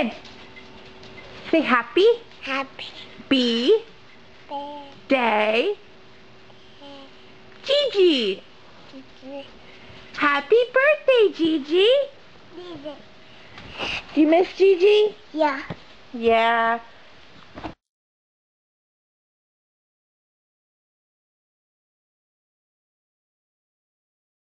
Open. Say happy. Happy B. Day. Gigi. Happy birthday, Gigi. Do you miss Gigi? Yeah. Yeah.